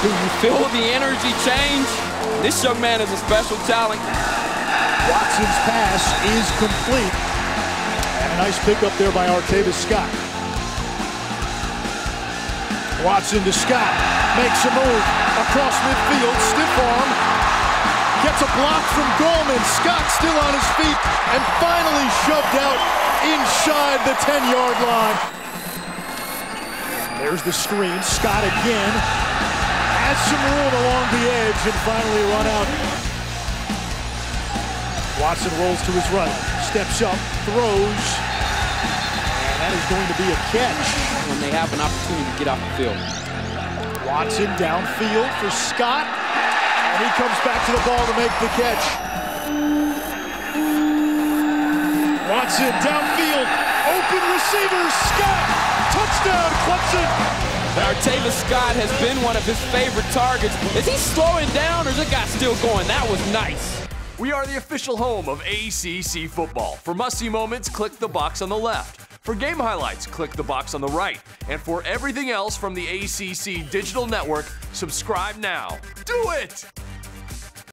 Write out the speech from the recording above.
Do you feel the energy change? This young man is a special talent. Watson's pass is complete. And a nice pickup there by Artavis Scott. Watson to Scott. Makes a move across midfield. Stiff arm. Gets a block from Gallman. Scott still on his feet and finally shoved out inside the 10-yard line. There's the screen. Scott again. Has some room along the edge and finally run out. Watson rolls to his right. Steps up. Throws. And that is going to be a catch. When they have an opportunity to get off the field. Watson downfield for Scott. And he comes back to the ball to make the catch. Watson downfield. Open receiver. Scott. Touchdown, Clemson. Artavis Scott has been one of his favorite targets. Is he slowing down or is the guy still going? That was nice. We are the official home of ACC football. For must-see moments, click the box on the left. For game highlights, click the box on the right. And for everything else from the ACC Digital Network, subscribe now. Do it!